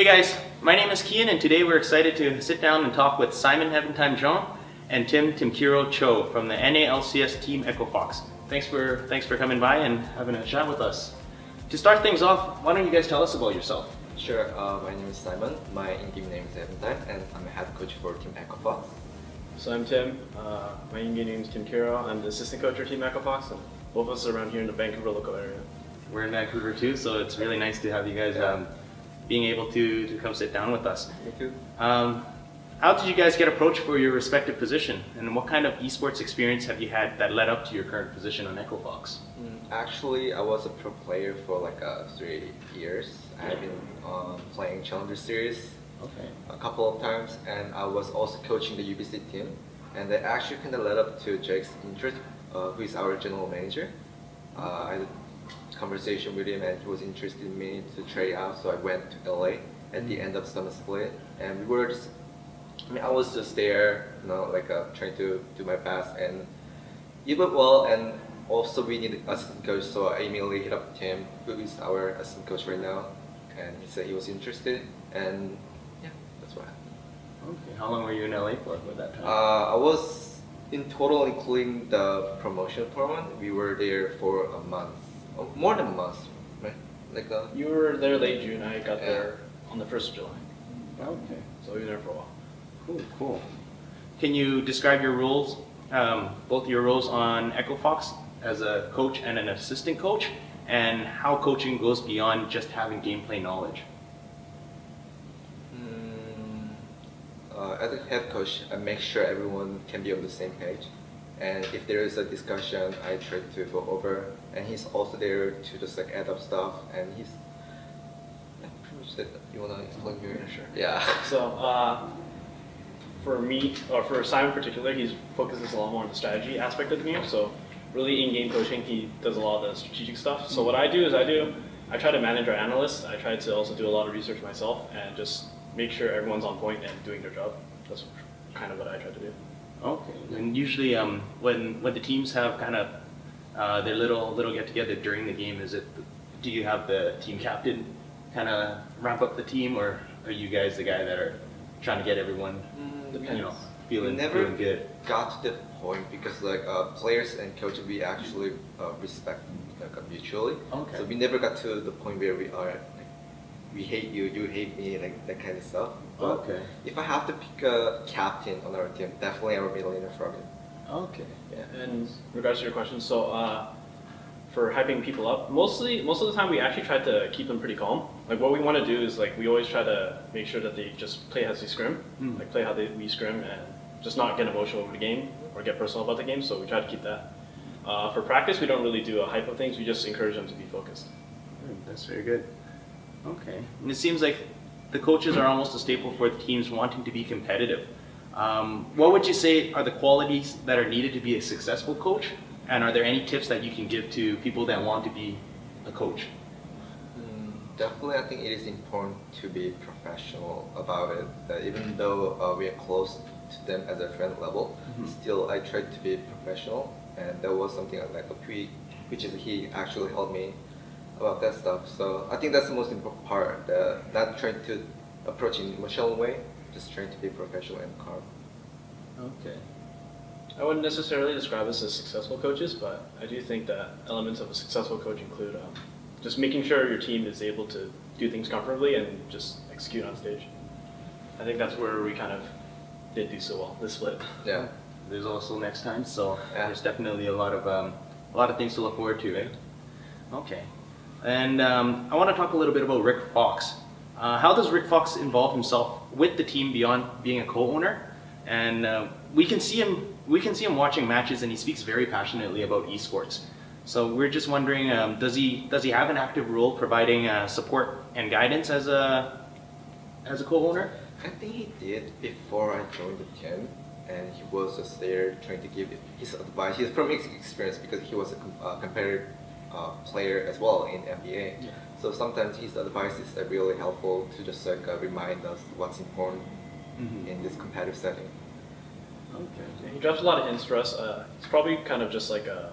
Hey guys, my name is Kian and today we're excited to sit down and talk with Simon Heaventime Jeon and Tim Timkiro Cho from the NALCS team Echo Fox. Thanks for, thanks for coming by and having a chat with us. To start things off, why don't you guys tell us about yourself? Sure, uh, my name is Simon. My in-game name is Heaventime and I'm a head coach for Team Echo Fox. So I'm Tim. Uh, my in-game name is Timkiro. I'm the assistant coach for Team Echo Fox and both of us are around here in the Vancouver local area. We're in Vancouver too, so it's really nice to have you guys um, being able to, to come sit down with us. Thank you. Um, how did you guys get approached for your respective position, and what kind of esports experience have you had that led up to your current position on Echo Fox? Mm, actually, I was a pro player for like uh, three years. I've been um, playing Challenger Series Okay. a couple of times, and I was also coaching the UBC team. And that actually kind of led up to Jake's interest, uh, who is our general manager. Uh, I conversation with him, and he was interested in me to try out. So I went to LA at the end of summer split, and we were just. I mean, I was just there, you know, like uh, trying to do my best, and it went well. And also, we needed assistant coach, so I immediately hit up Tim, who is our assistant coach right now, and he said he was interested, and yeah, that's what happened. Okay. How long were you in LA for at that time? Uh, I was in total, including the promotion tournament. We were there for a month, more than a month, right? Like uh, You were there late June. I got Yeah. there on the 1st of July. okay. So we were there for a while. Cool, cool. Can you describe your roles, um, both your roles on Echo Fox as a coach and an assistant coach, and how coaching goes beyond just having gameplay knowledge? mm, uh, as a head coach, I make sure everyone can be on the same page. And if there is a discussion, I try to go over. And he's also there to just like add up stuff. And he's pretty much that. You wanna explain your? Sure. Yeah. So uh, for me, or for Simon in particular, he focuses a lot more on the strategy aspect of the game. So really in-game coaching, he does a lot of the strategic stuff. So what I do is I do, I try to manage our analysts. I try to also do a lot of research myself and just make sure everyone's on point and doing their job. That's kind of what I try to do. Okay. And usually, um, when when the teams have kind of uh, their little little get together during the game, is it do you have the team captain kind of ramp up the team, or are you guys the guy that are trying to get everyone, Mm, you know, feeling never feeling good? got to the point because like uh, players and coaches we actually uh, respect like uh, mutually. Okay. So we never got to the point where we are like we hate you, you hate me, like that kind of stuff. But Okay. If I have to pick a captain on our team, definitely I our middle laner Froggen. Okay. Yeah. And in regards to your question, so uh, for hyping people up, mostly most of the time we actually try to keep them pretty calm. Like what we want to do is like we always try to make sure that they just play as they scrim, Mm. like play how they we scrim, and just not get emotional over the game or get personal about the game. So we try to keep that. Uh, for practice, we don't really do a hype of things. We just encourage them to be focused. Good, That's very good. Okay. And it seems like the coaches are almost a staple for the teams wanting to be competitive. Um, what would you say are the qualities that are needed to be a successful coach? And are there any tips that you can give to people that want to be a coach? Mm, Definitely, I think it is important to be professional about it. That even though uh, we are close to them at a friend level, Mhm. still I try to be professional, and that was something like a tweak, which is he actually helped me about that stuff. So I think that's the most important part. Uh, not trying to approach in emotional way, just trying to be professional and calm. Okay. I wouldn't necessarily describe us as successful coaches, but I do think that elements of a successful coach include um, just making sure your team is able to do things comfortably and just execute on stage. I think that's where we kind of did do so well this split. Yeah. There's also next time, so Yeah. there's definitely a lot of um, a lot of things to look forward to, right? Okay. And um, I want to talk a little bit about Rick Fox. Uh, how does Rick Fox involve himself with the team beyond being a co-owner? And uh, we can see him we can see him watching matches, and he speaks very passionately about esports. So we're just wondering, um, does he does he have an active role providing uh, support and guidance as a as a co-owner? I think he did before I joined the team, and he was just there trying to give his advice. He's from ex- experience because he was a com- uh, competitive uh, player as well in NBA. Yeah. So sometimes his advice is uh, really helpful to just like uh, remind us what's important Mhm. in this competitive setting. Okay. He drops a lot of hints for us. Uh, he's probably kind of just like a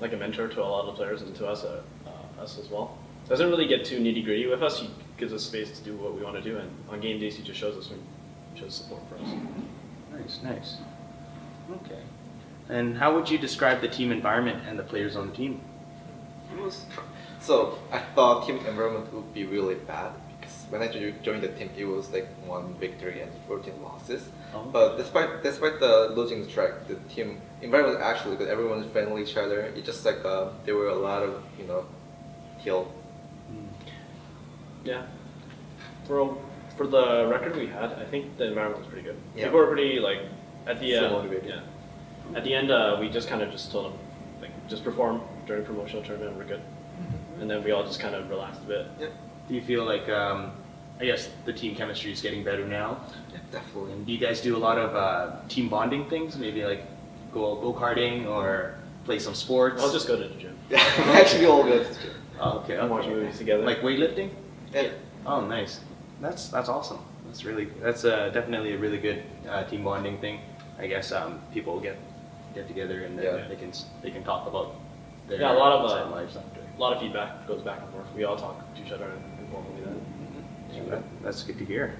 like a mentor to a lot of the players and to us uh, uh, us as well. doesn't really get too nitty gritty with us. He gives us space to do what we want to do, and on game days he just shows us when shows support for us. Nice, nice. Okay. And how would you describe the team environment and the players on the team? It was so I thought team environment would be really bad because when I joined the team, it was like one victory and 14 losses. Oh. But despite despite the losing streak, the team environment actually good. Everyone was friendly each other. It just like uh, there were a lot of you know, heel. Yeah. For for the record we had, I think the environment was pretty good. Yeah. People were pretty like at the So uh, motivated. yeah. At the end, uh, we just kind of just told them like just perform during promotional tournament. We're good, and then we all just kind of relaxed a bit. Yep. Do you feel like, um, I guess, the team chemistry is getting better now? Yeah, definitely. And do you guys do a lot of uh, team bonding things? Maybe like go go karting or play some sports? I'll just go to the gym. Yeah, actually all good. Oh, okay. and watch okay. movies together. Like weightlifting? Yeah. Oh, nice. That's that's awesome. That's really that's uh, definitely a really good uh, team bonding thing. I guess um, people get get together and then Yeah. they can they can talk about their Yeah, a lot of, uh, lives after. a lot of feedback goes back and forth. We all talk to each other informally then. Yeah, that's good to hear.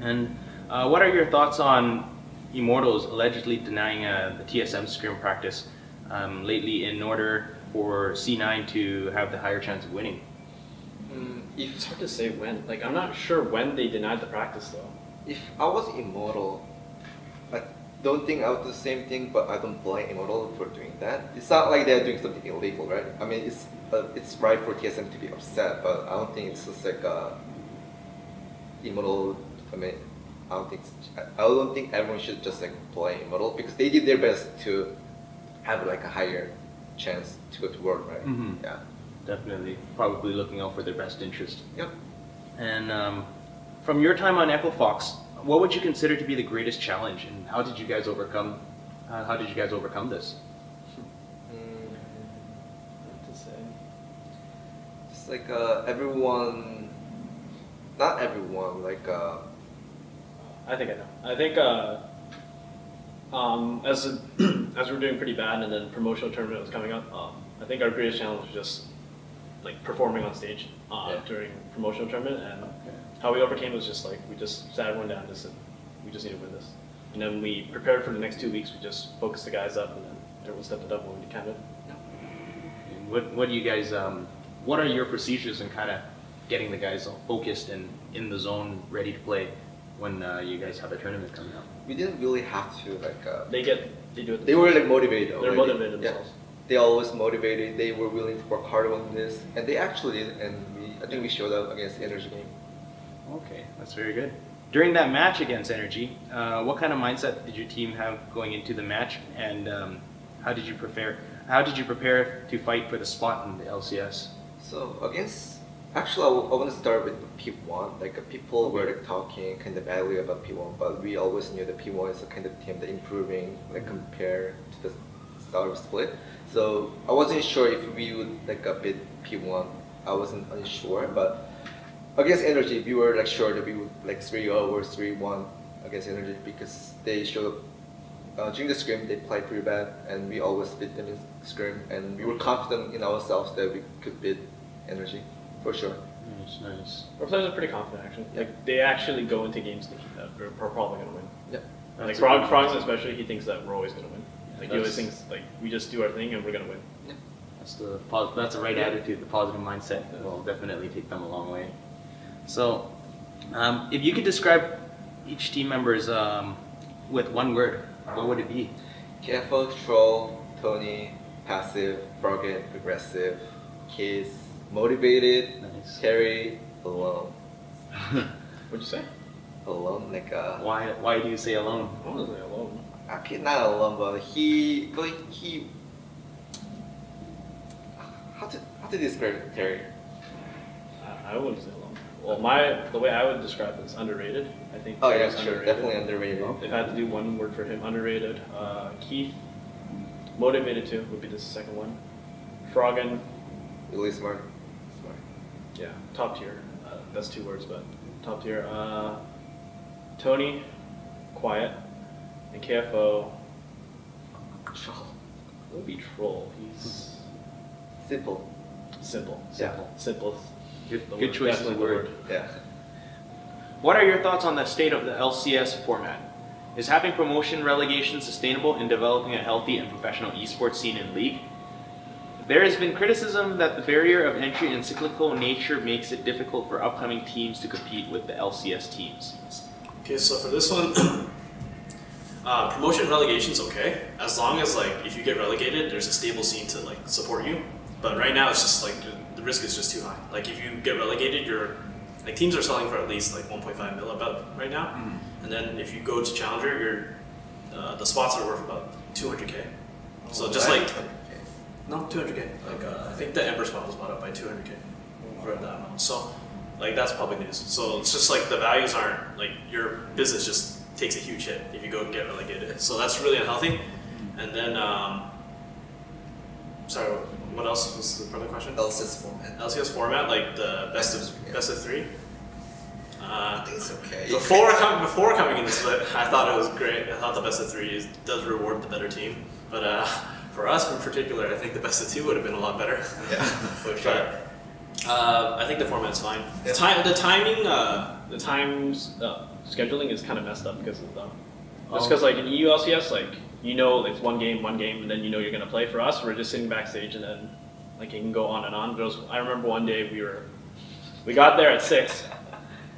And uh, what are your thoughts on Immortals allegedly denying uh, the TSM scrim practice um, lately in order for C9 to have the higher chance of winning? Mm, It's hard to say when. Like I'm not sure when they denied the practice though. if I was immortal, I don't think I would do the same thing. But I don't blame immortal for doing that. It's not like they're doing something illegal, right? I mean, it's uh, it's right for TSM to be upset, but I don't think it's just like uh, immortal. I mean, I don't think I don't think everyone should just like play immortal because they did their best to have like a higher chance to go to world, right? Mhm. Yeah. Definitely, probably looking out for their best interest. Yep. And um, from your time on Echo Fox, what would you consider to be the greatest challenge, and how did you guys overcome? Uh, how did you guys overcome this? Mm, to say? It's like uh, everyone, not everyone, like uh, I think I know. I think uh, um, as a, as we were doing pretty bad, and then promotional tournament was coming up. Um, I think our greatest challenge was just like performing on stage uh, Yeah. during promotional tournament, and how we overcame it was just like we just sat everyone down and just said we just need to win this, and then we prepared for the next two weeks. We just focused the guys up, and then everyone stepped it up when we kind of. And what what do you guys? Um, what are your procedures in kind of getting the guys all focused and in the zone, ready to play when uh, you guys have a tournament coming up? we didn't really have to like. Uh, They get they do it. they were like motivated. They're already. motivated Yeah. themselves. They always motivated. They were willing to work hard on this, and they actually did. And we, I think we showed up against the NRG game. Okay, that's very good. During that match against NRG, uh, what kind of mindset did your team have going into the match, and um, how did you prepare? How did you prepare to fight for the spot in the LCS? So against, actually, I, want to start with P1. Like uh, people were like talking kind of badly about P1, but we always knew that P1 is a kind of team that improving like compared to the start split. So I wasn't sure if we would like a bit P1. I wasn't unsure, but against NRG, we were like sure that we would like 3-0 or 3-1 against NRG because they showed up uh, during the scrim, they played pretty bad, and we always beat them in scrim, and we were confident in ourselves that we could beat NRG, for sure. Nice, nice. Our players are pretty confident actually. Like they actually go into games thinking that we're probably gonna win. Yep. like Frog, Frogs especially, he thinks that we're always gonna win. Like he always thinks like we just do our thing and we're gonna win. Yeah. That's the pos- that's the right attitude. The positive mindset will definitely take them a long way. So, um, if you could describe each team members um, with one word, what would it be? KFO, troll, Tony, passive, Froggen, aggressive, Keith, motivated, Nice. Terry, alone. What'd you say? Alone, like uh, why why do you say alone? I wasn't alone. okay, not alone, but he, but he, how to, how to describe Terry? I, I wouldn't say alone. Well, my the way I would describe it is underrated. I think. Oh yeah, sure, underrated. definitely underrated. If I had to do one word for him, underrated. Uh, Keith, motivated too would be the second one. Froggen, Really smart. Smart. yeah, top tier. Uh, that's two words, but top tier. Uh, Tony, quiet, and KFO Troll. would be troll. He's Simple. Simple. Simple. Simple. Good, The good choice of the word. word. Yeah. What are your thoughts on the state of the LCS format? Is having promotion relegation sustainable in developing a healthy and professional esports scene in league? There has been criticism that the barrier of entry and cyclical nature makes it difficult for upcoming teams to compete with the LCS teams. Okay, so for this one, uh, promotion relegation is okay as long as like if you get relegated, there's a stable scene to like support you. But right now, it's just like the, risk is just too high. Like if you get relegated, you're like teams are selling for at least like 1.5 mil about right now, and then if you go to challenger, you're uh, the spots are worth about 200k. So just like 200K. no 200k. Like uh, I think the Ember spot was bought up by 200k for that amount. So like that's public news. So it's just like the values aren't like your business just takes a huge hit if you go get relegated. So that's really unhealthy. And then um, sorry, what else was the other question? LCS format. LCS format, like the best Best of of- yeah. best of three. I Uh, think it's okay. before com- before coming in this split, I thought it was great. I thought the best of three is, does reward the better team. But uh, for us in particular, I think the best of two would have been a lot better. Yeah. for sure. Uh, I think the format's fine. Yeah. The, time, the timing, uh, The times uh, scheduling is kind of messed up because of the. Oh. Just because like in EU LCS, like you know it's one game, one game, and then you know you're gonna play. For us, we're just sitting backstage, and then like it can go on and on. There was, I remember one day we were, we got there at six,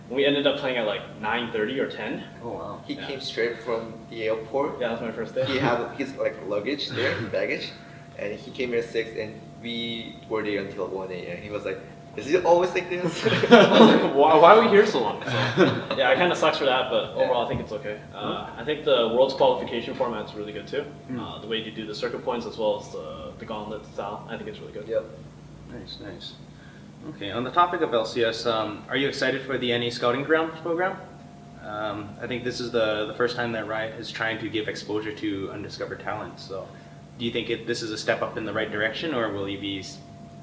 and we ended up playing at like nine thirty or ten. Oh wow. He Yeah. came straight from the airport. Yeah, that was my first day. He had his like luggage there, baggage, and he came here at six, and we were there until one a.m. He was like, "Is it always like this?" why, why are we here so long? So, yeah, it kind of sucks for that, but overall, I think it's okay. Uh, I think the world's qualification format is really good too. Uh, the way you do the circuit points as well as the, the gauntlet style, I think it's really good. yep. Nice, nice. Okay, on the topic of LCS, um, are you excited for the NA Scouting Ground program? Um, I think this is the, the first time that Riot is trying to give exposure to undiscovered talent. So, do you think it, this is a step up in the right direction, or will you be,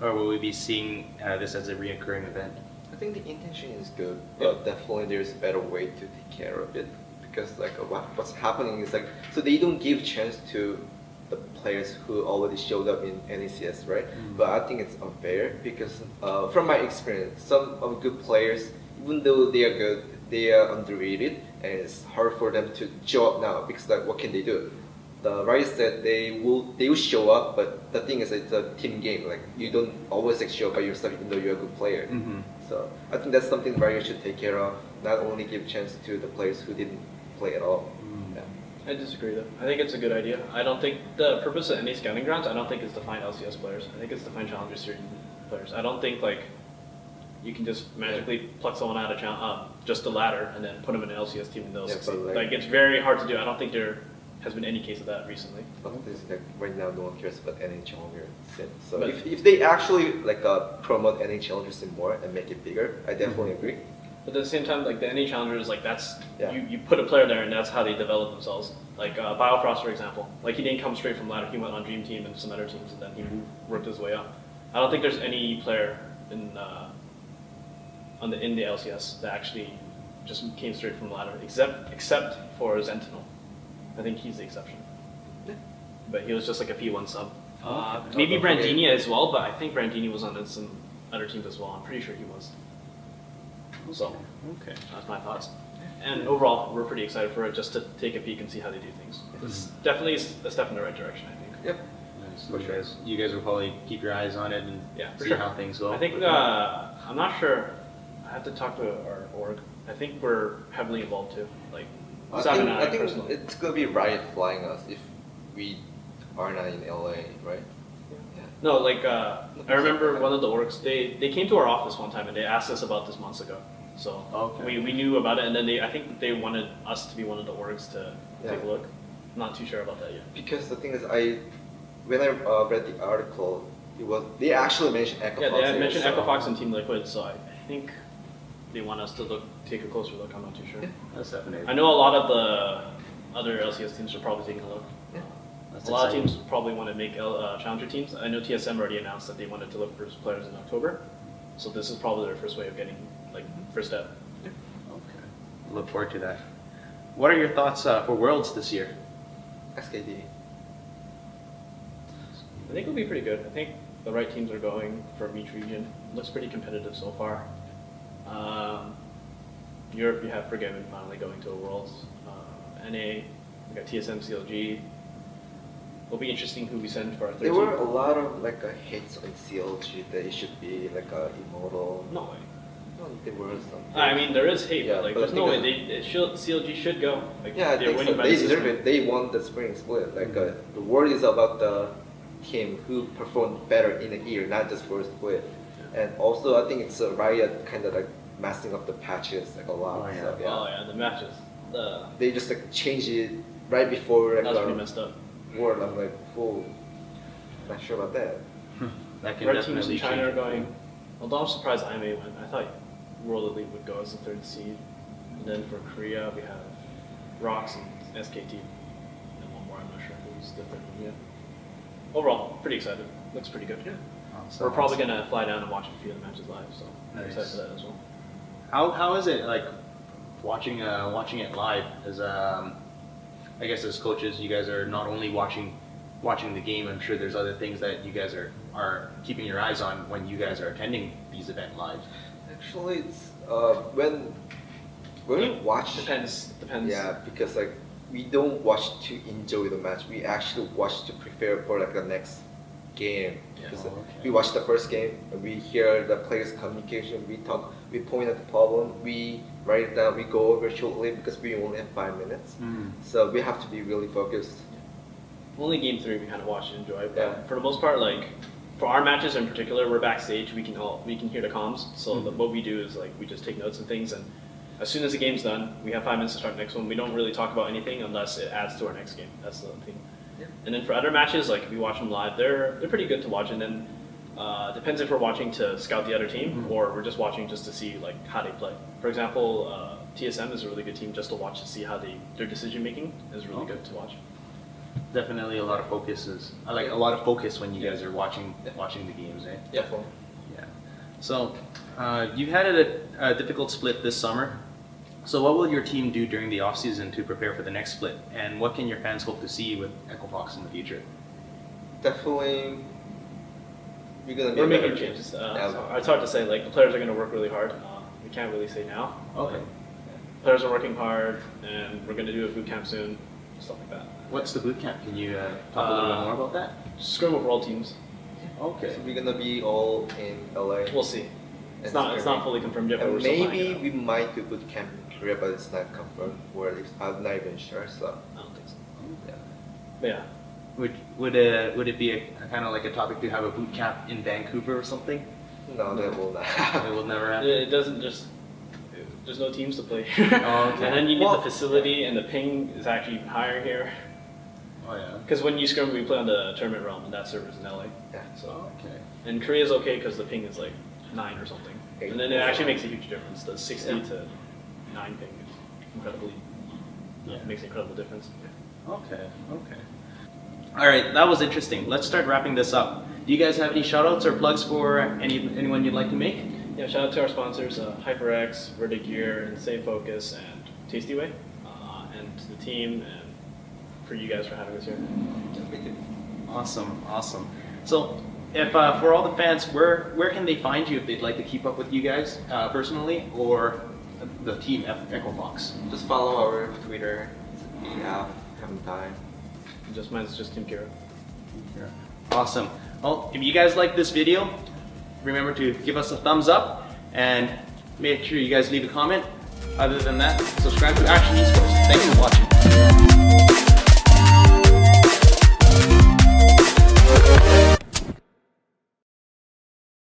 or will we be seeing uh, this as a reoccurring event? I think the intention is good, but definitely there's a better way to take care of it because like uh, what, what's happening is like so they don't give chance to the players who already showed up in NACS, right? But I think it's unfair because uh, from my experience, some of good players, even though they are good, they are underrated, and it's hard for them to show up now because like what can they do? The Riot said they will they will show up, but the thing is it's a team game. Like you don't always like, show up by yourself even though you're a good player. Mhm. So I think that's something Riot should take care of. Not only give chance to the players who didn't play at all. Yeah. I disagree though. I think it's a good idea. I don't think the purpose of any scouting grounds. I don't think is to find LCS players. I think it's to find Challenger Series players. I don't think like you can just magically pluck someone out of chal- uh, just a ladder and then put them in an LCS team and they'll Yeah, succeed. Like, like- it's very hard to do. I don't think there has been any case of that recently. Like, right now, no one cares about Challenger scene. So But- if, if they actually like uh, promote NA Challenger more and make it bigger, I definitely agree. But at the same time, like the NA challengers, like that's Yeah. you, you put a player there and that's how they develop themselves. Like uh, Biofrost, for example, like he didn't come straight from ladder. He went on Dream Team and some other teams, and then he moved, worked his way up. I don't think there's any player in uh, on the in the LCS that actually just came straight from ladder, except except for Sentinel. I think he's the exception. Yeah. But he was just like a P1 sub. Uh, maybe Oh. Brandinia as well, but I think Brandinia was on some other teams as well. I'm pretty sure he was. So Okay. that's my thoughts. And overall, we're pretty excited for it just to take a peek and see how they do things. It's definitely a step in the right direction, I think. Yep. Nice. For you guys, you guys will probably keep your eyes on it and Yeah, see sure. how things go. I think uh, I'm not sure. I have to talk to our org. I think we're heavily involved too. Like I Simon think, I, I think personally. it's gonna be Riot flying us if we are not in LA, right? Yeah. No, like uh, I remember one of the orgs. They they came to our office one time and they asked us about this months ago. So Okay. we, we knew about it, and then they I think they wanted us to be one of the orgs to take a Yeah. look. Not too sure about that yet. Because the thing is, I when I uh, read the article, it was they actually mentioned Echo Yeah, Fox they had mentioned so- Echo Fox and Team Liquid, so I, I think they want us to look take a closer look. I'm not too sure. Yeah. That's definitely. I know a lot of the other LCS teams are probably taking a look. Yeah. That's a lot exciting. of teams probably want to make L- uh, challenger teams. I know TSM already announced that they wanted to look for players in October, so this is probably their first way of getting like first step. Yeah. Okay. Look forward to that. What are your thoughts uh, for Worlds this year? SKT. I think it'll be pretty good. I think the right teams are going from each region. looks pretty competitive so far. Um, Europe, you have Forg1ven finally going to a Worlds. Uh, NA, we got TSM, CLG. It'll be interesting who we send for our third There were a lot of like uh, hits on CLG that it should be like a immortal. No way. No, there were some. I mean, there is hate, Yeah, but like, but there's no way think they should, CLG should go. Like, Yeah, I they're think so. by They the deserve it. They won the spring split. Like uh, the word is about the team who performed better in the year, not just first split. And also, I think it's a Riot kind of like messing up the patches like a lot. Oh, yeah. So, Oh yeah, the matches. The, They just like change it right before like that was pretty messed up. world. I'm like, whoa, not sure about that. Hmm. That can Red teams definitely in China are going. Although I'm surprised IMay went. I thought World Elite would go as the third seed. And then for Korea, we have ROX and SKT. And one more, I'm not sure who's the third one yet. Overall, pretty excited. Looks pretty good. Awesome, We're probably awesome. going to fly down and watch a few of the matches live, so I'm excited for that as well. How how is it like watching uh, watching it live? As um, I guess as coaches, you guys are not only watching watching the game. I'm sure there's other things that you guys are are keeping your eyes on when you guys are attending these event live. Actually, it's uh, when when we watch. Depends. Depends. Yeah, because like we don't watch to enjoy the match. We actually watch to prepare for like the next game. Yeah. Oh, okay. We watch the first game. We hear the players' communication. We talk. We point at the problem. We write it down. We go over shortly because we only have five minutes. Mm. So we have to be really focused. Only game three we kind of watch and enjoy, but Yeah. for the most part, like for our matches in particular, we're backstage. We can all we can hear the comms. So the, Mhm. what we do is like we just take notes and things, and as soon as the game's done, we have five minutes to start the next one. We don't really talk about anything unless it adds to our next game. That's the thing. Yeah. And then for other matches, like if we watch them live, they're they're pretty good to watch. And then uh, depends if we're watching to scout the other team Mhm. or we're just watching just to see like how they play. For example, uh, TSM is a really good team just to watch to see how they their decision making is really Okay. good to watch. Definitely a lot of focuses. I like a lot of focus when you guys are watching watching the games, eh? Yeah. For, Yeah. So, uh, you've had a, a difficult split this summer. So, what will your team do during the off season to prepare for the next split? And what can your fans hope to see with Echo Fox in the future? Definitely, we're We're making changes. Uh, so it's hard to say. Like the players are going to work really hard. Uh, we can't really say now. Okay. Players are working hard, and we're going to do a boot camp soon, stuff like that. What's the boot camp? Can you uh, talk a little bit Uh, more about that? Scrum of world teams. Okay. So we're gonna be all in LA. We'll see. It's And not. It's not fully confirmed yet, but we're And still maybe we might do boot camp in Korea, but it's not confirmed. Or at least I'm not even sure. So. I don't think so. yeah. But yeah. Would would uh, would it be a, kind of like a topic to have a boot camp in Vancouver or something? No, that will not It will never It, happen. it doesn't just. There's no teams to play. Oh, okay. And then you need Well- the facility, and the ping is actually even higher here. Oh yeah. Because when you scrum, we play on the tournament realm, and that server's in LA. Yeah. So. Okay. And Korea's okay because the ping is like nine or something. Eight. And then it actually makes a huge difference. The 60 Yeah. to 9 ping is incredibly, Yeah. makes an incredible difference. Okay, okay. All right, that was interesting. Let's start wrapping this up. Do you guys have any shoutouts or plugs for any anyone you'd like to make? Yeah, shout out to our sponsors, uh, HyperX, Vertagear, and Save Focus, and Tasty Way, uh, and to the team, and for you guys for having us here. Awesome, awesome. So, if uh, for all the fans, where where can they find you if they'd like to keep up with you guys uh, personally or the team Echo Equifox? Just follow our Twitter. Yeah, Heaventime. And just mine's just Timkiro. Awesome. Well, if you guys like this video, remember to give us a thumbs up and make sure you guys leave a comment. Other than that, subscribe to Akshon Esports. Thanks for watching.